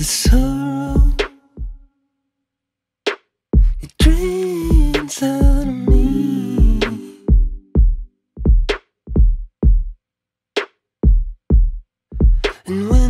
the sorrow it drains out of me. And when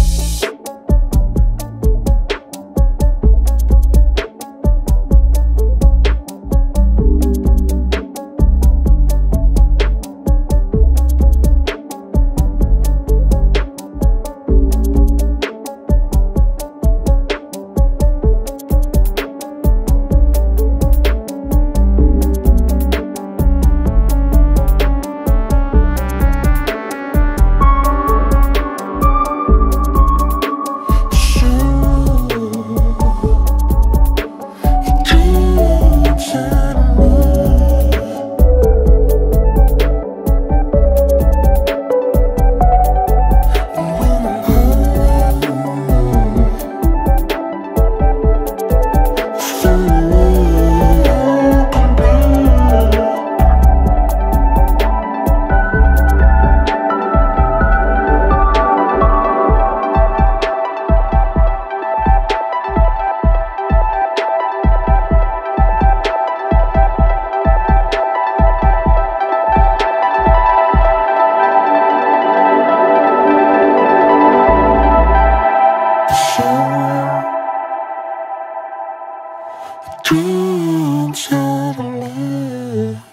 Dreams of love.